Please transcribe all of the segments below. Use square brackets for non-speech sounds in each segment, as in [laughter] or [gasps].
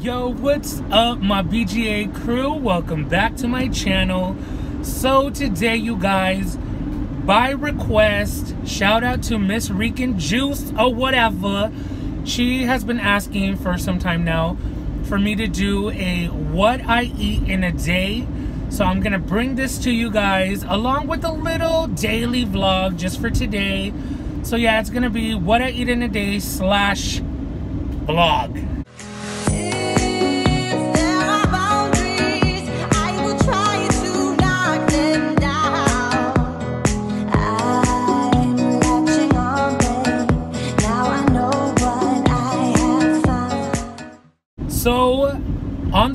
Yo, what's up, my BGA crew? Welcome back to my channel. So, today, you guys, by request, shout out to Miss Rican Juice or whatever. She has been asking for some time now for me to do a what I eat in a day. So, I'm gonna bring this to you guys along with a little daily vlog just for today. So, yeah, it's gonna be what I eat in a day slash vlog.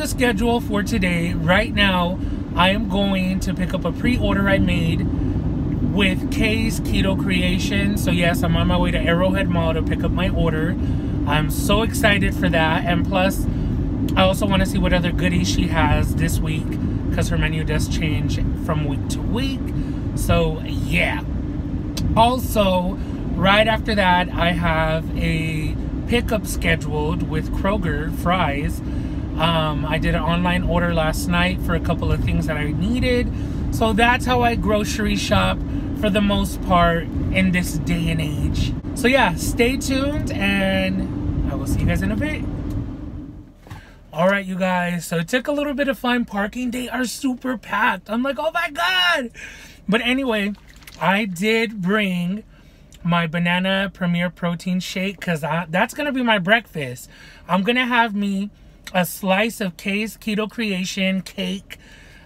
The schedule for today, right now, I am going to pick up a pre-order I made with Kaye's Keto Kreation. So yes, I'm on my way to Arrowhead Mall to pick up my order. I'm so excited for that. And plus, I also want to see what other goodies she has this week because her menu does change from week to week. So yeah. Also, right after that, I have a pickup scheduled with Kroger Fry's. Um, I did an online order last night for a couple of things that I needed. So that's how I grocery shop for the most part in this day and age. So yeah, stay tuned and I will see you guys in a bit. All right, you guys. So it took a little bit of find parking. They are super packed. I'm like, oh my God. But anyway, I did bring my banana premier protein shake because that's going to be my breakfast. I'm going to have me a slice of Kaye's Keto Kreation cake.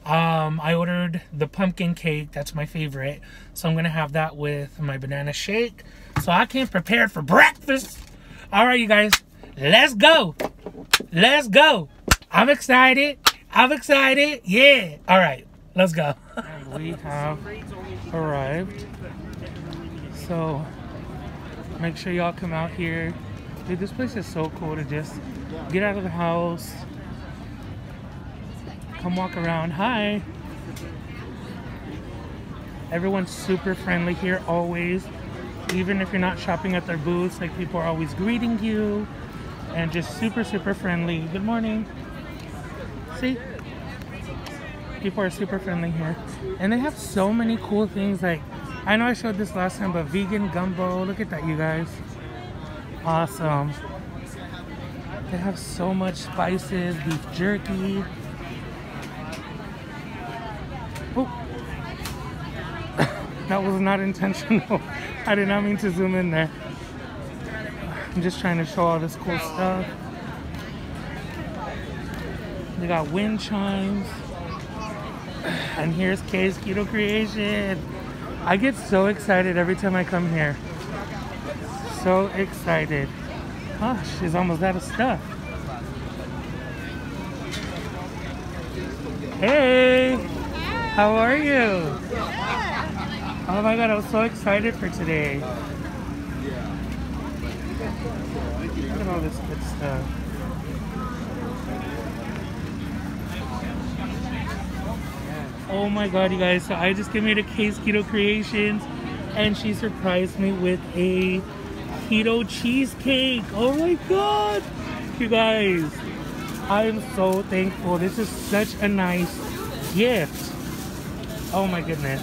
Um, I ordered the pumpkin cake. That's my favorite. So I'm going to have that with my banana shake. So I came prepared for breakfast. All right, you guys. Let's go. Let's go. I'm excited. I'm excited. Yeah. All right. Let's go. We have arrived. So make sure y'all come out here. Dude, this place is so cool to just get out of the house. Come walk around. Hi. Everyone's super friendly here always. Even if you're not shopping at their booths, like people are always greeting you and just super, super friendly. Good morning. See? People are super friendly here. And they have so many cool things like, I know I showed this last time, but vegan gumbo. Look at that, you guys. Awesome. They have so much spices, beef jerky. Oh. [laughs] that was not intentional. [laughs] I did not mean to zoom in there. I'm just trying to show all this cool stuff. They got wind chimes. [sighs] And here's Kaye's Keto Kreation. I get so excited every time I come here. So excited. Gosh, she's almost out of stuff. Hey! How are you? Oh my god, I'm so excited for today. Look at all this good stuff. Oh my god, you guys. So I just came here to Kaye's Keto Kreations and she surprised me with a keto cheesecake. Oh my god. You guys, I am so thankful. This is such a nice gift. Oh my goodness.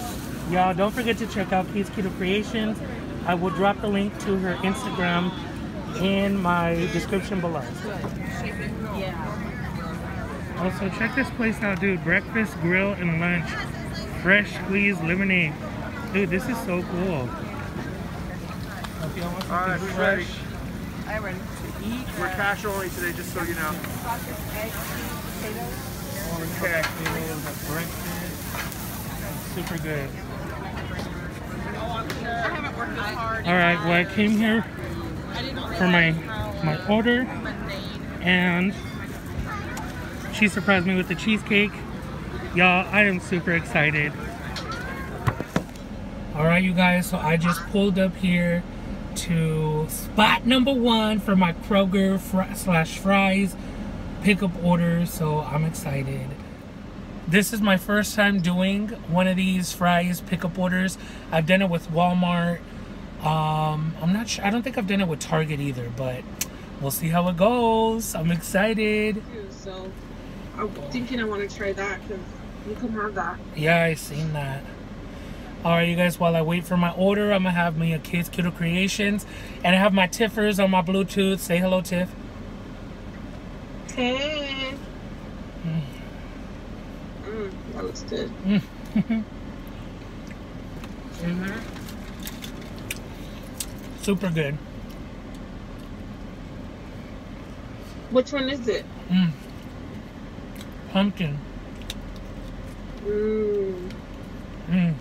Y'all, don't forget to check out Kaye's Keto Kreations. I will drop the link to her Instagram in my description below. Also, check this place out, dude. Breakfast, grill, and lunch. Fresh squeezed lemonade. Dude, this is so cool. If y'all want Alright, we ready. I'm ready. To eat. We're cash only today, just so you know. Sausage, eggs, potatoes. Okay. potatoes breakfast. Super good. I haven't worked as hard. All right, well, I came here for my my order, and she surprised me with the cheesecake. Y'all, I am super excited. All right, you guys. So I just pulled up here to spot number one for my Kroger fr- slash Fry's pickup order. So I'm excited. This is my first time doing one of these Fry's pickup orders. I've done it with Walmart. Um, I'm not sure. I don't think I've done it with Target either, but we'll see how it goes. I'm excited. so I'm thinking I want to try that because you can have that. Yeah, I've seen that. All right, you guys. While I wait for my order, I'm gonna have me a Kaye's Keto Kreations, and I have my Tiffers on my Bluetooth. Say hello, Tiff. Hey. Mm, that looks good. [laughs] Mm-hmm. Super good. Which one is it? Mm. Pumpkin. Mm. Mm.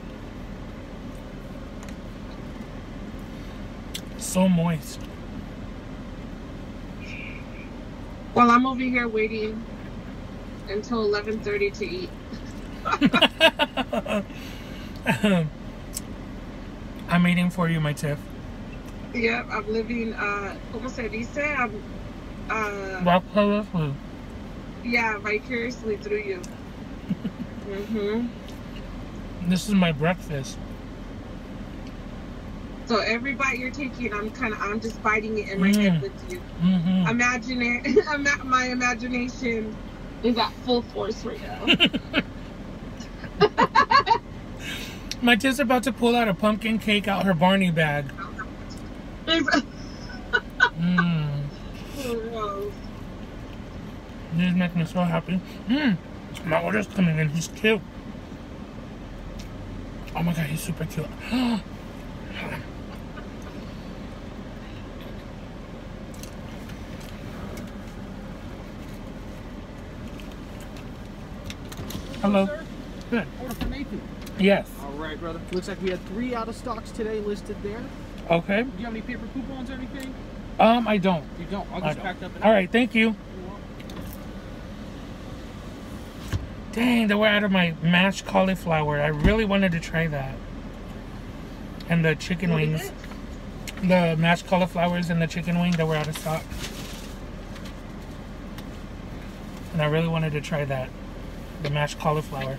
So moist. Well, I'm over here waiting until 11:30 to eat. [laughs] I'm eating for you, my Tiff. Yep, I'm living. Uh, como se dice? I'm. Uh, Rock paper food. yeah, vicariously through you. [laughs] mhm. This is my breakfast. So every bite you're taking, I'm kind of, I'm just biting it in my head Mm. with you. hmm Imagine it. [laughs] my imagination is at full force right now. [laughs] [laughs] My Tiff's about to pull out a pumpkin cake out her Barney bag. It's- Mmm. Gross. These make me so happy. Mmm. My order's coming in. He's cute. Oh my god, he's super cute. [gasps] Hello. Sir, Good. order for Nathan. Yes. All right, brother. Looks like we had three out of stocks today listed there. Okay. Do you have any paper coupons or anything? Um, I don't. You don't. I'll just pack up. All right, thank you. Dang, they were out of my mashed cauliflower. I really wanted to try that. And the chicken What wings. The mashed cauliflowers and the chicken wing that were out of stock. And I really wanted to try that. The mashed cauliflower.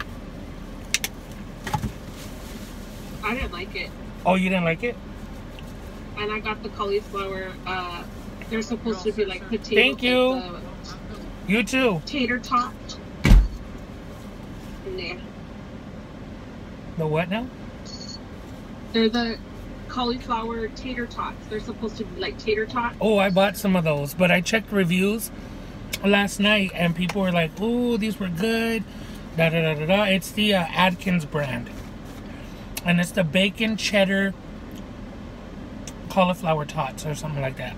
I didn't like it, Oh, you didn't like it? and I got the cauliflower. Uh, they're supposed to be like potatoes. Thank you. The You too. tater tot. Nah, The what now? they're the cauliflower tater tots. They're supposed to be like tater tot. Oh, I bought some of those, but I checked reviews last night and people were like, "Oh, these were good." Da da da da da. It's the uh, Atkins brand, and it's the bacon cheddar cauliflower tots or something like that.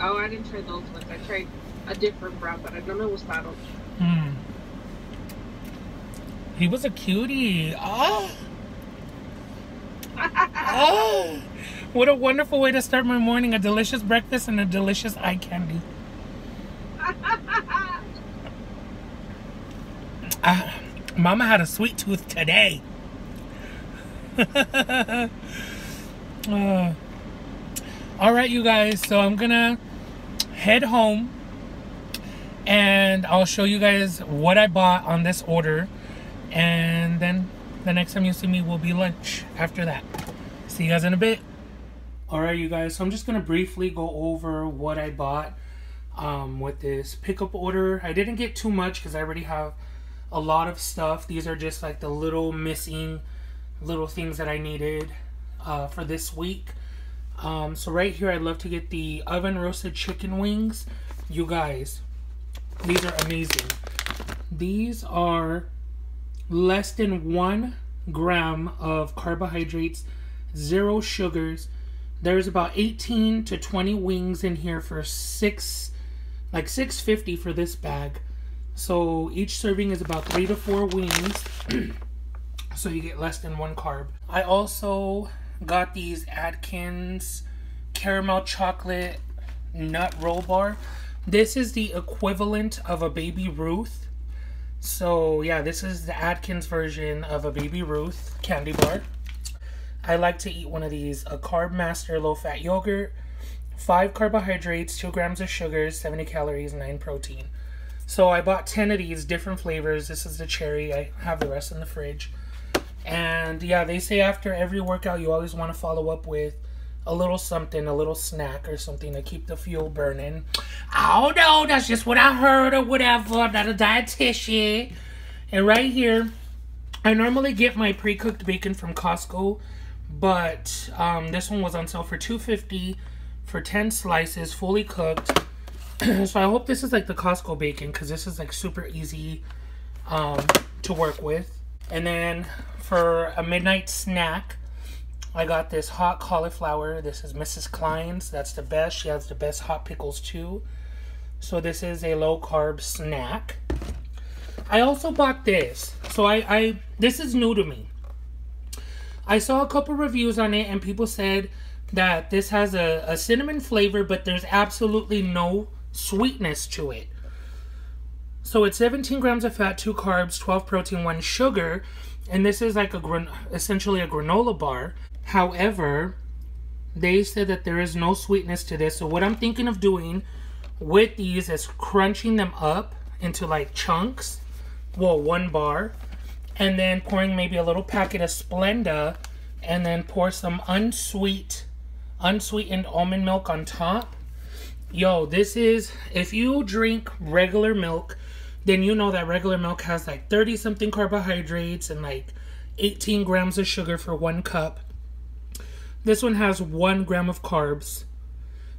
Oh, I didn't try those ones. I tried a different brand, but I don't know what's that. Hmm. He was a cutie. Ah. [laughs] ah. What a wonderful way to start my morning. A delicious breakfast and a delicious eye candy. Ah, Mama had a sweet tooth today. [laughs] Uh, all right, you guys. So I'm gonna head home, and I'll show you guys what I bought on this order, and then the next time you see me will be lunch. After that, see you guys in a bit. All right, you guys. So I'm just gonna briefly go over what I bought um, with this pickup order. I didn't get too much because I already have a lot of stuff. These are just like the little missing little things that I needed uh, for this week. Um, so right here, I'd love to get the oven roasted chicken wings. You guys, these are amazing. These are less than one gram of carbohydrates, zero sugars. There's about 18 to 20 wings in here for six, like 650 for this bag. So each serving is about three to four wings. [clears throat] so you get less than one carb. I also got these Atkins caramel chocolate nut roll bar. This is the equivalent of a Baby Ruth. So yeah, this is the Atkins version of a Baby Ruth candy bar. I like to eat one of these, a Carb Master low fat yogurt, 5 carbohydrates, 2 grams of sugars, 70 calories, 9 protein. So I bought 10 of these different flavors. This is the cherry. I have the rest in the fridge. And yeah, they say after every workout, you always want to follow up with a little something, a little snack or something to keep the fuel burning. I don't know. That's just what I heard or whatever. I'm not a dietitian. And right here, I normally get my pre-cooked bacon from Costco, but um, this one was on sale for 250 for 10 slices, fully cooked. [clears throat] so I hope this is like the Costco bacon because this is like super easy um, to work with. And then for a midnight snack, I got this hot cauliflower. This is Mrs. Klein's. That's the best. She has the best hot pickles too. So this is a low carb snack. I also bought this. So I, I this is new to me. I saw a couple reviews on it and people said that this has a, a cinnamon flavor, but there's absolutely no sweetness to it. So it's 17 grams of fat, 2 carbs, 12 protein, 1 sugar, and this is like a gran- essentially a granola bar. However, they said that there is no sweetness to this. So what I'm thinking of doing with these is crunching them up into like chunks, well, one bar, and then pouring maybe a little packet of Splenda, and then pour some unsweet, unsweetened almond milk on top. Yo, this is if you drink regular milk, then you know that regular milk has like 30 something carbohydrates and like 18 grams of sugar for one cup. This one has one gram of carbs.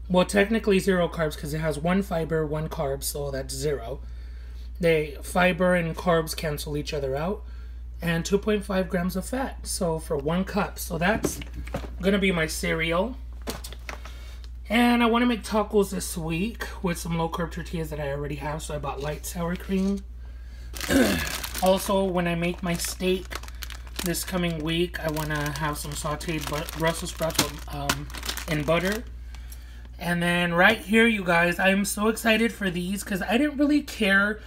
Well, technically zero carbs because it has one fiber, one carb, so that's zero. They fiber and carbs cancel each other out, and 2.5 grams of fat. So for one cup, so that's gonna be my cereal. And I want to make tacos this week with some low carb tortillas that I already have. So I bought light sour cream. [clears throat] also, when I make my steak this coming week, I want to have some sauteed Brussels sprouts um, in butter. And then right here, you guys, I'm so excited for these because I didn't really care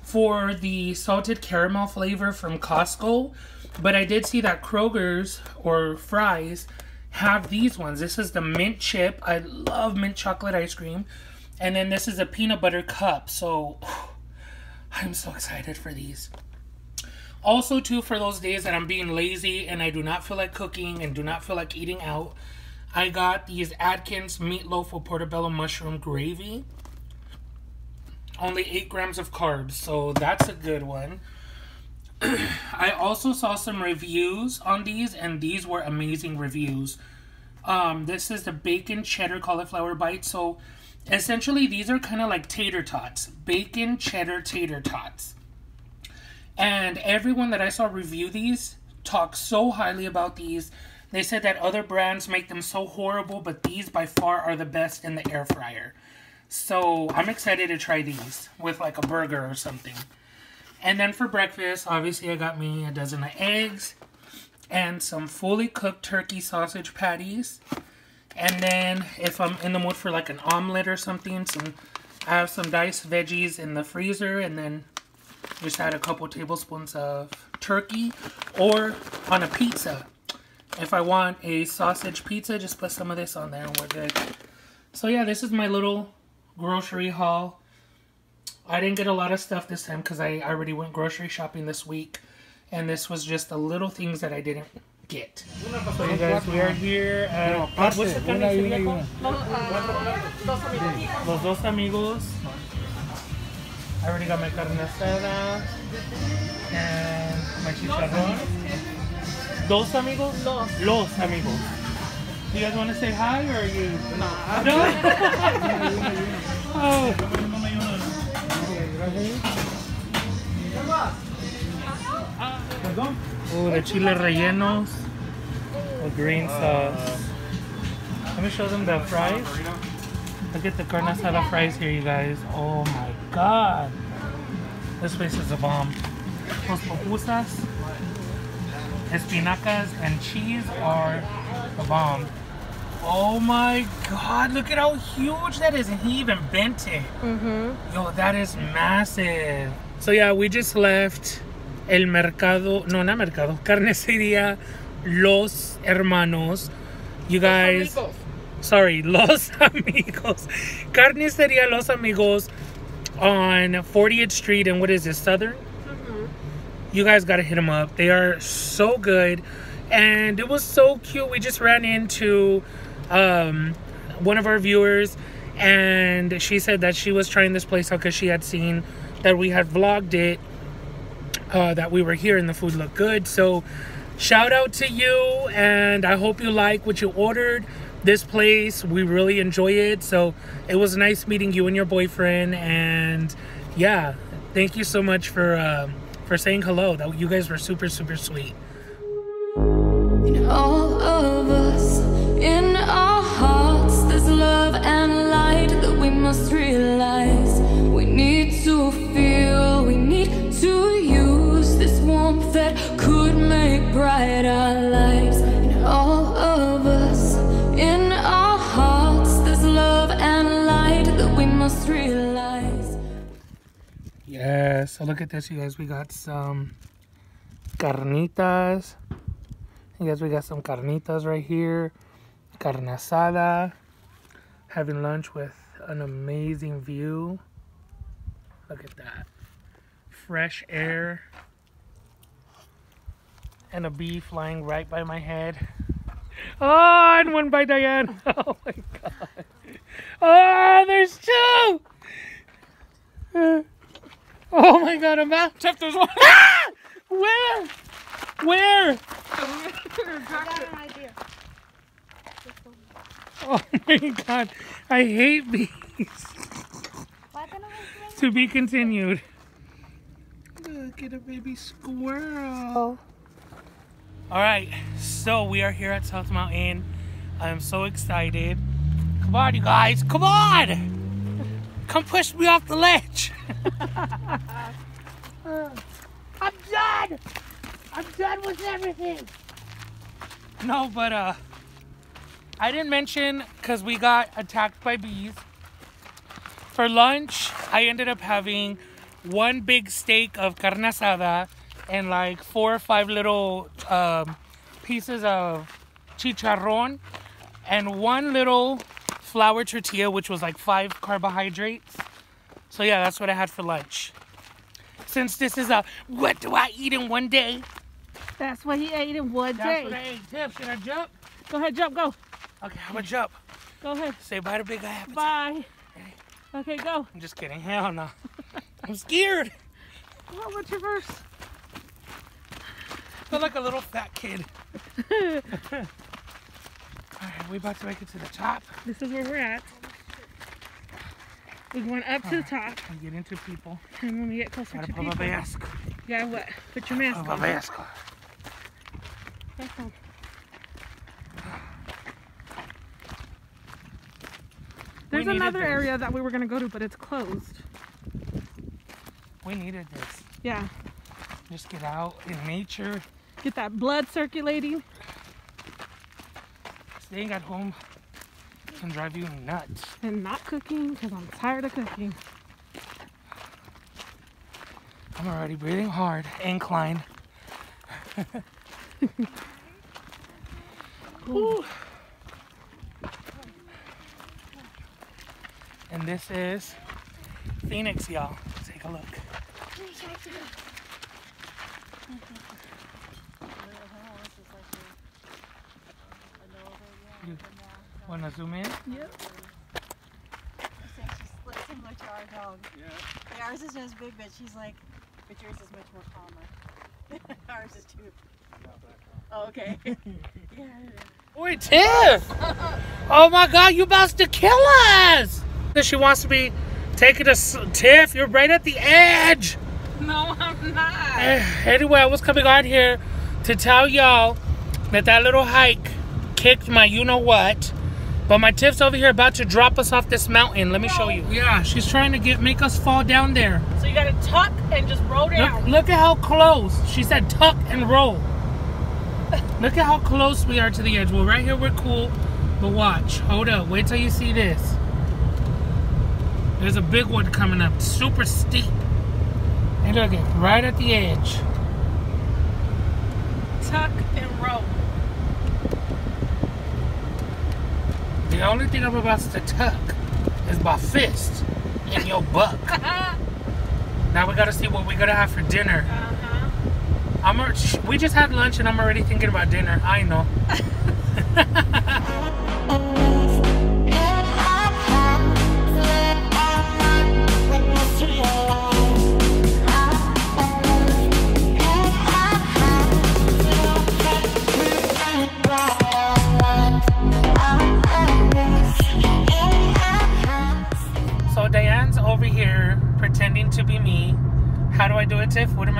for the salted caramel flavor from Costco. But I did see that Kroger's or Fry's have these ones. This is the mint chip. I love mint chocolate ice cream. And then this is a peanut butter cup. So [sighs] I'm so excited for these. Also, too, for those days that I'm being lazy and I do not feel like cooking and do not feel like eating out, I got these Atkins meatloaf with portobello mushroom gravy. Only 8 grams of carbs, so that's a good one. I also saw some reviews on these, and these were amazing reviews. Um, this is the bacon cheddar cauliflower bite. So essentially, these are kind of like tater tots, bacon cheddar tater tots. And everyone that I saw review these talked so highly about these. They said that other brands make them so horrible, but these by far are the best in the air fryer. So I'm excited to try these with like a burger or something. And then for breakfast, obviously I got me a dozen of eggs and some fully cooked turkey sausage patties. And then if I'm in the mood for like an omelet or something, some I have some diced veggies in the freezer and then just add a couple tablespoons of turkey or on a pizza. If I want a sausage pizza, just put some of this on there and we're good. So yeah, this is my little grocery haul. I didn't get a lot of stuff this time because I already went grocery shopping this week. And this was just the little things that I didn't get. So you guys, we are here at... What's the carnicería called? Los Dos Amigos. I already got my carne asada and my chicharrón. Dos amigos? Los. Los amigos. Do you guys want to say hi or are you? No. [laughs] oh. Oh, uh, the chile rellenos with green sauce. Let me show them the fries. Look at the carne asada fries here, you guys. Oh my god. This place is a bomb. Los pupusas, espinacas, and cheese are a bomb. Oh my god, look at how huge that is. And he even bent it. Mm-hmm. Yo, that is massive. So yeah, we just left el mercado, no, not mercado, carnicería Los Hermanos. You guys, sorry, [laughs] Los Amigos. Carnicería Los Amigos on 40th Street and what is this, Southern? Mm-hmm. You guys gotta hit them up. They are so good. And it was so cute. We just ran into um, one of our viewers, and she said that she was trying this place out because she had seen that we had vlogged it, uh, that we were here and the food looked good. So, shout out to you, and I hope you like what you ordered. This place, we really enjoy it. So, it was nice meeting you and your boyfriend, and yeah, thank you so much for um for saying hello. That you guys were super super sweet. In all of us, in our hearts, there's love and light that we must realize. We need to feel, we need to use this warmth that could make bright our lives. In all of us, in our hearts, there's love and light that we must realize. Yeah, so look at this, you guys. We got some carnitas. You guys, we got some carnitas right here. Carne asada. Having lunch with an amazing view. Look at that. Fresh air. And a bee flying right by my head. Oh, and one by Diane. [laughs] Oh my god. Oh, there's two. Oh my god, I'm out. Jeff, there's one. Ah! Where? Where? [laughs] [laughs] Oh my god. I hate bees. to be continued. Look at a baby squirrel. Alright, so we are here at South Mountain. I'm so excited. Come on, you guys. Come on! Come push me off the ledge. [laughs] I'm done. I'm done with everything. No, but uh, I didn't mention because we got attacked by bees. For lunch, I ended up having one big steak of carne asada and like four or five little um, pieces of chicharron and one little flour tortilla, which was like five carbohydrates. So yeah, that's what I had for lunch. Since this is a what do I eat in one day? That's what he ate in one That's day. what I ate. Tiff, should I jump? Go ahead, jump, go. Okay, I'm gonna jump. Go ahead. Say bye to Big Apple. Bye. Okay, go. I'm just kidding. Hell no. I'm scared. Well, what's your verse? I feel like a little fat kid. [laughs] Alright, we about to make it to the top. This is where we're at. We're going up to the top, and get into people. and when we get closer Gotta to put my people, mask. Yeah, what? Put your mask Put my on. mask on. That's all. There's another this. area that we were gonna go to, but it's closed. We needed this. Yeah, Just get out in nature. get that blood circulating. Staying at home can drive you nuts. And not cooking, because I'm tired of cooking. I'm already breathing hard. Incline. [laughs] [laughs] Whew. And this is Phoenix, y'all. Take a look. You wanna zoom in? Yep. She's like similar to our dog. Yeah. Ours isn't as big, but she's like, but yours is much more calmer. [laughs] ours is too. Oh, okay. [laughs] yeah. Wait, Tiff! [laughs] Oh my god, you're about to kill us! She wants to be taken to s- Tiff. You're right at the edge. No, I'm not. Eh, Anyway, I was coming out here to tell y'all that that little hike kicked my you know what. But my Tiff's over here about to drop us off this mountain. Let me show you. Yeah, she's trying to get make us fall down there. So you gotta tuck and just roll Look, look at how close. She said tuck and roll. [laughs] Look at how close we are to the edge. Well, right here we're cool. But watch. Hold up. Wait till you see this. There's a big one coming up. Super steep. And look at right at the edge. tuck and roll. The only thing I'm about to tuck is my fist in your butt. [laughs] now we gotta see what we're gonna have for dinner. Uh-huh. I'm we just had lunch and I'm already thinking about dinner. I know. [laughs]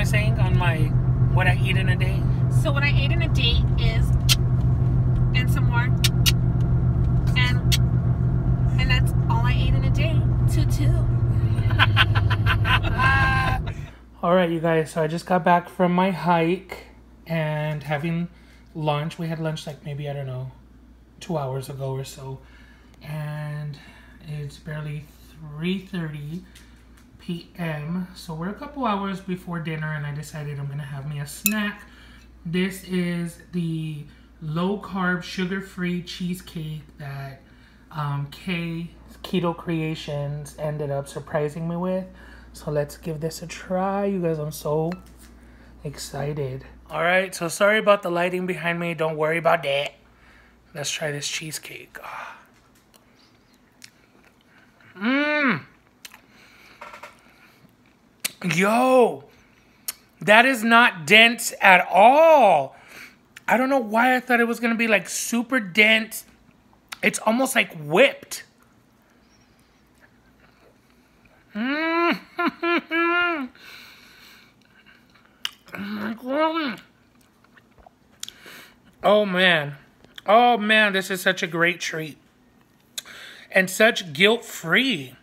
I saying on my what I eat in a day? So what I ate in a day is and some more. And and that's all I ate in a day. Two two. [laughs] All right, you guys. So I just got back from my hike and having lunch. We had lunch like maybe I don't know, two hours ago or so, and it's barely three thirty p.m. So we're a couple hours before dinner, and I decided I'm gonna have me a snack. This is the low carb, sugar free cheesecake that um, Kaye Keto Kreations ended up surprising me with. So let's give this a try. You guys, I'm so excited. All right, so sorry about the lighting behind me. Don't worry about that. Let's try this cheesecake. Mmm. Yo, that is not dense at all. I don't know why I thought it was gonna be like super dense. It's almost like whipped. Mm. [laughs] oh man. Oh man, this is such a great treat. And such guilt free.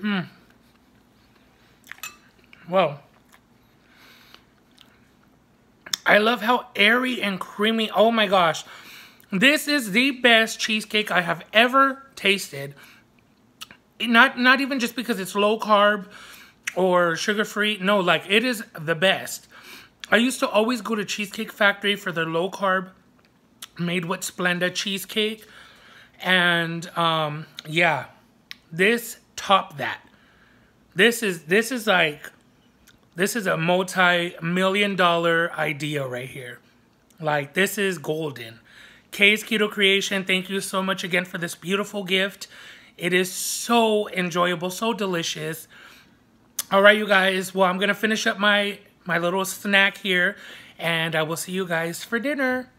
Mm. Well, I love how airy and creamy. Oh my gosh. This is the best cheesecake I have ever tasted. Not not even just because it's low carb or sugar free. No, like it is the best. I used to always go to Cheesecake Factory for their low carb made with Splenda cheesecake. And um yeah, this top that. This is this is like this is a multi-million dollar idea right here. Like this is golden. Kaye's Keto Kreation, thank you so much again for this beautiful gift. It is so enjoyable, so delicious. All right, you guys. Well, I'm going to finish up my, my little snack here, and I will see you guys for dinner.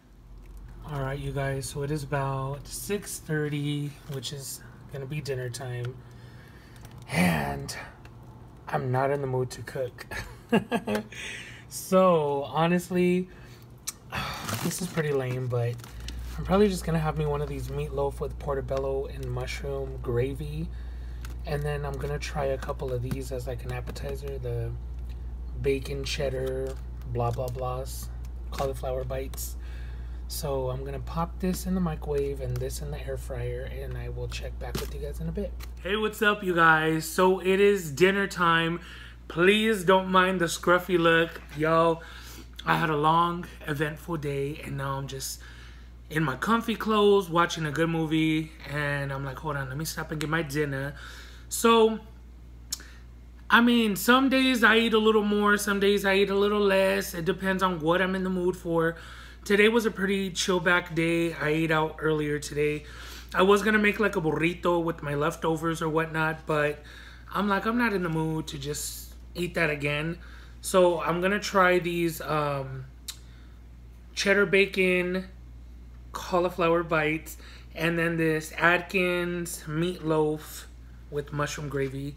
All right, you guys. So it is about 6.30, which is going to be dinner time. And I'm not in the mood to cook. [laughs] so, honestly, [sighs] this is pretty lame, but I'm probably just gonna have me one of these meatloaf with portobello and mushroom gravy. And then I'm gonna try a couple of these as like an appetizer. The bacon cheddar, blah blah blahs, cauliflower bites. So I'm gonna pop this in the microwave and this in the air fryer and I will check back with you guys in a bit. Hey, what's up you guys? So it is dinner time. Please don't mind the scruffy look. Y'all, I had a long, eventful day and now I'm just in my comfy clothes watching a good movie and I'm like, hold on, let me stop and get my dinner. So, I mean, some days I eat a little more, some days I eat a little less. It depends on what I'm in the mood for. Today was a pretty chill back day. I ate out earlier today. I was gonna make like a burrito with my leftovers or whatnot, but I'm like, I'm not in the mood to just eat that again. So I'm gonna try these um, cheddar bacon cauliflower bites, and then this Atkins meatloaf with mushroom gravy.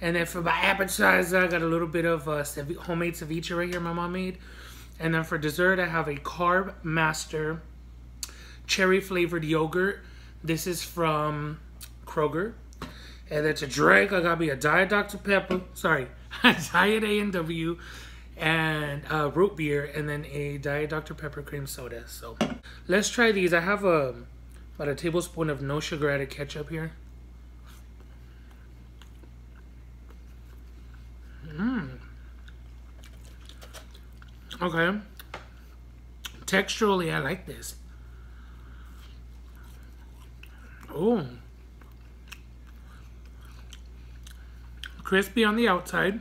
And then for my appetizer, I got a little bit of uh, homemade ceviche right here my mom made. And then for dessert, I have a Carb Master cherry flavored yogurt. This is from Kroger. And then to drink, I got me a Diet Dr. Pepper. Sorry, [laughs] Diet A&W and root beer, and then a Diet Dr. Pepper cream soda. So let's try these. I have a, about a tablespoon of no sugar added ketchup here. Mmm. Okay. Texturally, I like this. Oh. Crispy on the outside.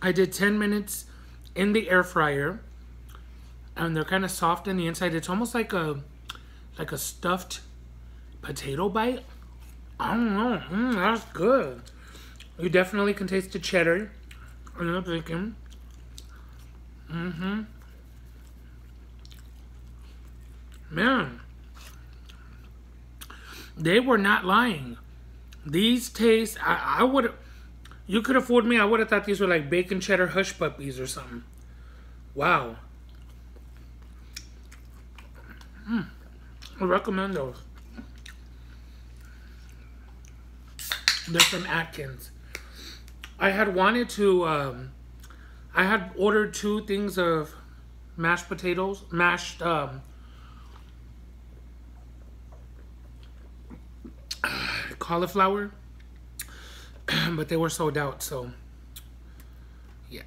I did 10 minutes in the air fryer. And they're kind of soft on the inside. It's almost like a like a stuffed potato bite. I don't know. Mm, that's good. You definitely can taste the cheddar the bacon. Mm-hmm. Man. They were not lying. These taste. I, would. You could have afford me. I would have thought these were like bacon cheddar hush puppies or something. Wow. Mm. I recommend those. They're from Atkins. I had wanted to. Um, I had ordered two things of mashed potatoes, mashed um, cauliflower, [clears throat] but they were sold out. So, yeah.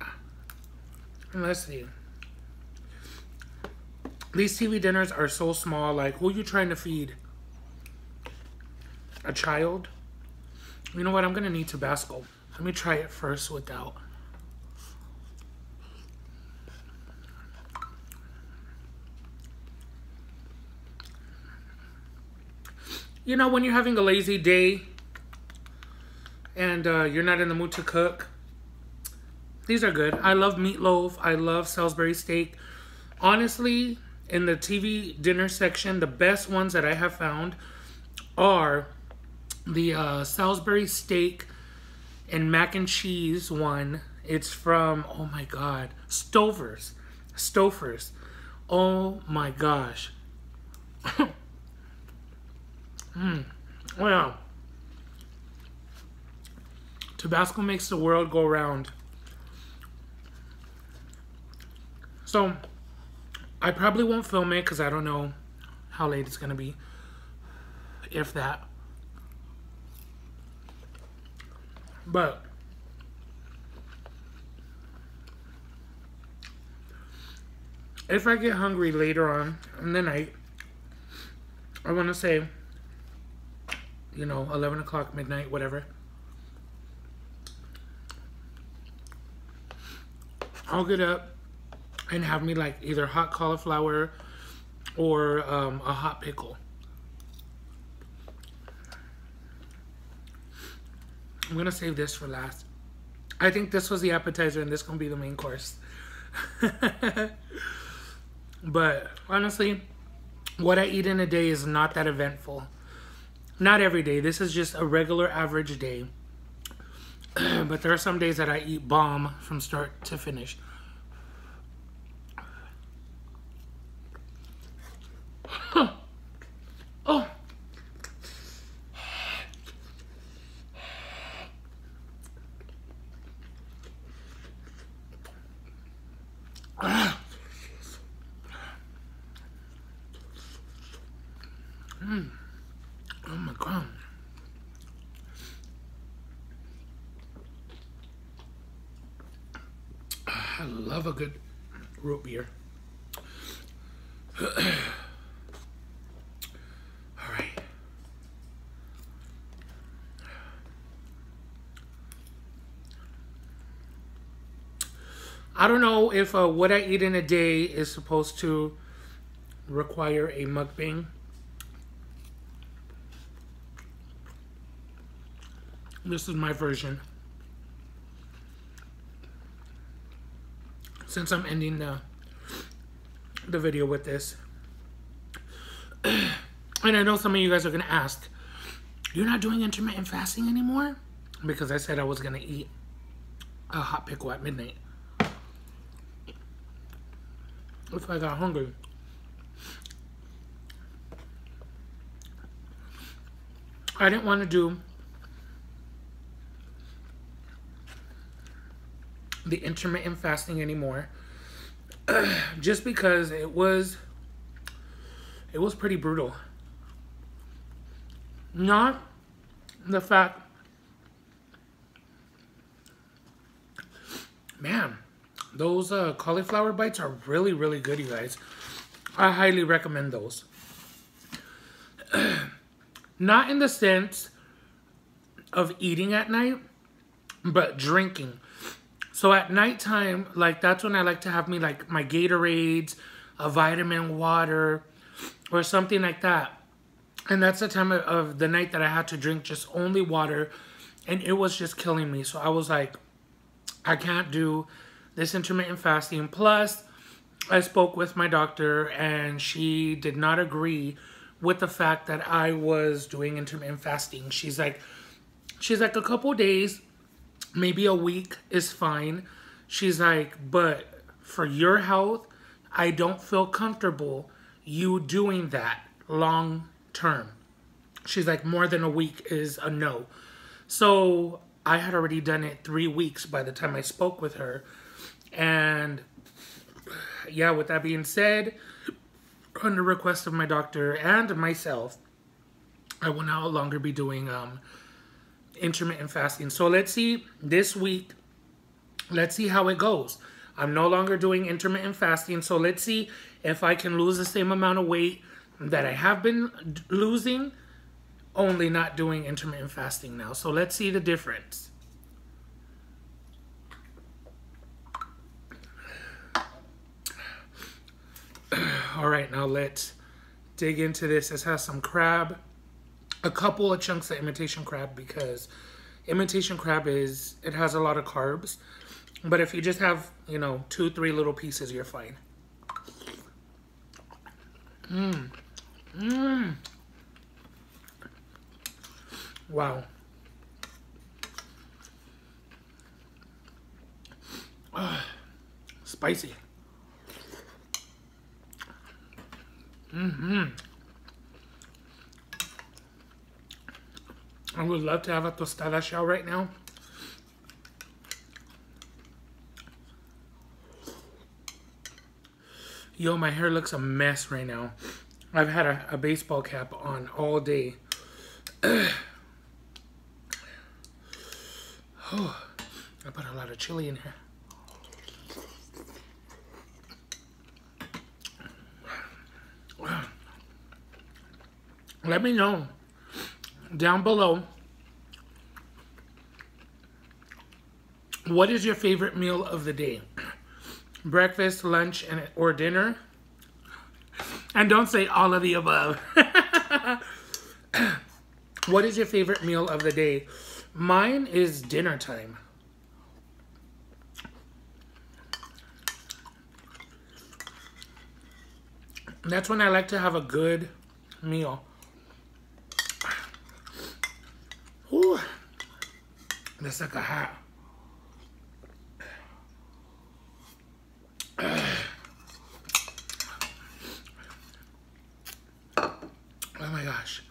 Let's see. These TV dinners are so small. Like, who are you trying to feed? A child? You know what? I'm gonna need Tabasco. Let me try it first without. You know, when you're having a lazy day and uh, you're not in the mood to cook, these are good. I love meatloaf. I love Salisbury steak. Honestly, in the TV dinner section, the best ones that I have found are the uh, Salisbury steak and mac and cheese one. It's from, oh my God, Stover's. Stouffer's. Oh my gosh. [laughs] mm. Tabasco makes the world go round. So, I probably won't film it because I don't know how late it's going to be. If that. But if I get hungry later on in the night, I want to say, you know, 11 o'clock, midnight, whatever. I'll get up and have me like either hot cauliflower or um, a hot pickle. I'm gonna save this for last. I think this was the appetizer and this gonna be the main course. [laughs] but honestly, what I eat in a day is not that eventful. Not every day. This is just a regular average day. [clears throat] but there are some days that I eat bomb from start to finish. oh. Mm. Oh my god. I love a good root beer. All right. I don't know if uh, what I eat in a day is supposed to require a mukbang. This is my version. Since I'm ending the, the video with this. [clears throat] and I know some of you guys are to ask, you're not doing intermittent fasting anymore? Because I said I was to eat a hot pickle at midnight. If I got hungry. I didn't want to do the intermittent fasting anymore. [clears throat] Just because it was it was pretty brutal. Not the fact man, those uh, cauliflower bites are really, really good, you guys. I highly recommend those. [clears throat] Not in the sense of eating at night, but drinking. So at nighttime, like that's when I like to have me like my Gatorades, a vitamin water, or something like that. And that's the time of, of the night that I had to drink just only water. And it was just killing me. So I was like, I can't do this intermittent fasting. Plus, I spoke with my doctor and she did not agree with the fact that I was doing intermittent fasting. She's like, She's like, a couple days, maybe a week is fine. She's like, but for your health, I don't feel comfortable you doing that long term. She's like, more than a week is a no. So I had already done it three weeks by the time I spoke with her. And yeah, with that being said, the request of my doctor and myself, I will no longer be doing um, intermittent fasting. So let's see this week, let's see how it goes. I'm no longer doing intermittent fasting. So let's see if I can lose the same amount of weight that I have been losing, only not doing intermittent fasting now. So let's see the difference. All right, now let's dig into this. This has some crab, a couple of chunks of imitation crab because imitation crab is, it has a lot of carbs. But if you just have, you know, two, three little pieces, you're fine. Mmm. Mmm. Wow. Spicy. Mm-hmm. I would love to have a tostada shell right now. Yo, my hair looks a mess right now. I've had a, a baseball cap on all day. oh, [clears throat] [sighs] I put a lot of chili in here. Let me know down below what is your favorite meal of the day? Breakfast, lunch, and or dinner? And don't say all of the above. [laughs] what is your favorite meal of the day? Mine is dinner time. That's when I like to have a good meal. Ooh, that's like a hat. [sighs] Oh my gosh.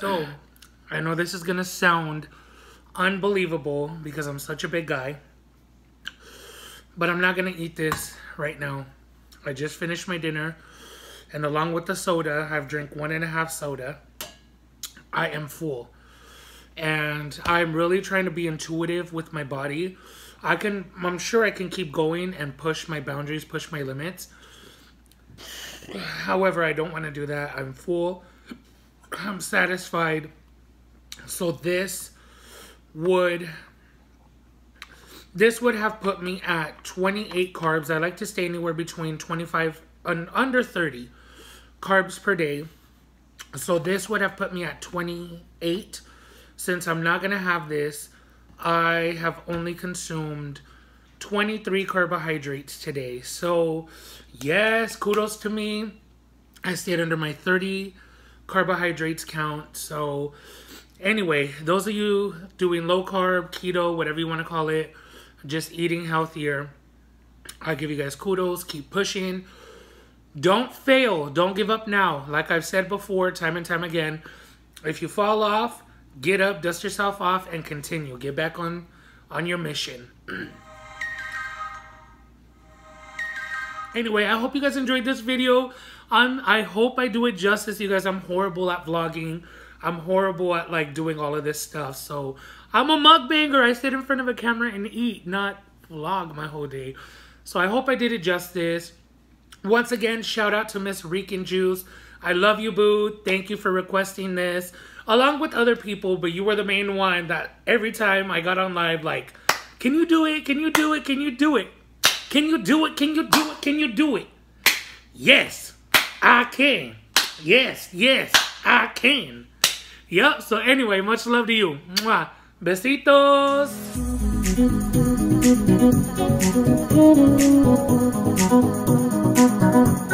So, I know this is gonna sound unbelievable because I'm such a big guy, but I'm not gonna eat this right now. I just finished my dinner, and along with the soda, I've drank one and a half soda. I am full. And I'm really trying to be intuitive with my body. I can, I'm sure I can keep going and push my boundaries, push my limits. However, I don't want to do that. I'm full. I'm satisfied. So this would this would have put me at 28 carbs. I like to stay anywhere between 25 and under 30 carbs per day. So this would have put me at 28. Since I'm not going to have this, I have only consumed 23 carbohydrates today. So, yes, kudos to me. I stayed under my 30 carbohydrates count. So, anyway, those of you doing low carb, keto, whatever you want to call it, just eating healthier, I give you guys kudos. Keep pushing. Don't fail. Don't give up now. Like I've said before, time and time again, if you fall off, get up, dust yourself off, and continue. Get back on on your mission. anyway, I hope you guys enjoyed this video. I'm, I hope I do it justice, you guys. I'm horrible at vlogging. I'm horrible at like doing all of this stuff. So I'm a mukbanger. I sit in front of a camera and eat, not vlog my whole day. So I hope I did it justice. Once again, shout out to Miss Rican Juice. I love you, boo. Thank you for requesting this. Along with other people, but you were the main one that every time I got on live, like, can you do it? Can you do it? Can you do it? Can you do it? Can you do it? Can you do it? Yes, I can. Yes, yes, I can. Yep, so anyway, much love to you. Mwah. Besitos. Thank you.